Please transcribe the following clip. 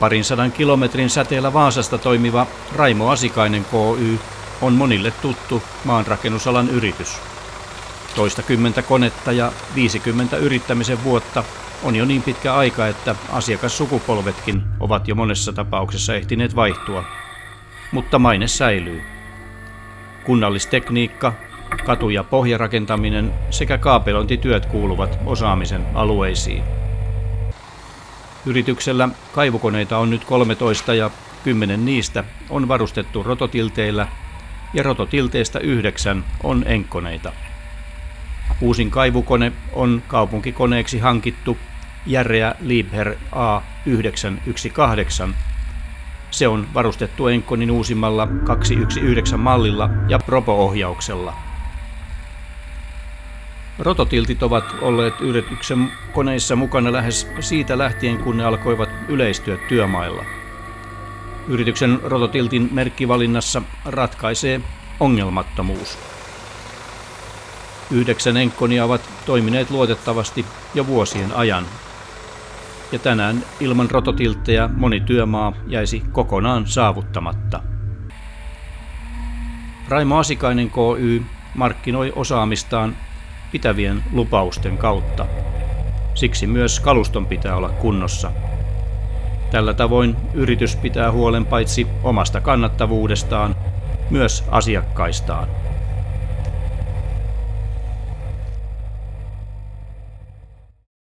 Parin sadan kilometrin säteellä Vaasasta toimiva Raimo Asikainen KY on monille tuttu maanrakennusalan yritys. Toista kymmentä konetta ja 50 yrittämisen vuotta on jo niin pitkä aika, että asiakassukupolvetkin ovat jo monessa tapauksessa ehtineet vaihtua. Mutta maine säilyy. Kunnallistekniikka, katu- ja pohjarakentaminen sekä kaapelointityöt kuuluvat osaamisen alueisiin. Yrityksellä kaivukoneita on nyt 13 ja 10 niistä on varustettu rototilteillä ja rototilteistä yhdeksän on enkkoneita. Uusin kaivukone on kaupunkikoneeksi hankittu Järreä Liebherr A918. Se on varustettu Enkkonin uusimmalla 219 mallilla ja Propo-ohjauksella. Rototiltit ovat olleet yrityksen koneissa mukana lähes siitä lähtien, kun ne alkoivat yleistyä työmailla. Yrityksen rototiltin merkkivalinnassa ratkaisee ongelmattomuus. Yhdeksän enkkonia ovat toimineet luotettavasti jo vuosien ajan. Ja tänään ilman rototilttejä moni työmaa jäisi kokonaan saavuttamatta. Raimo Asikainen KY markkinoi osaamistaan pitävien lupausten kautta. Siksi myös kaluston pitää olla kunnossa. Tällä tavoin yritys pitää huolen paitsi omasta kannattavuudestaan, myös asiakkaistaan.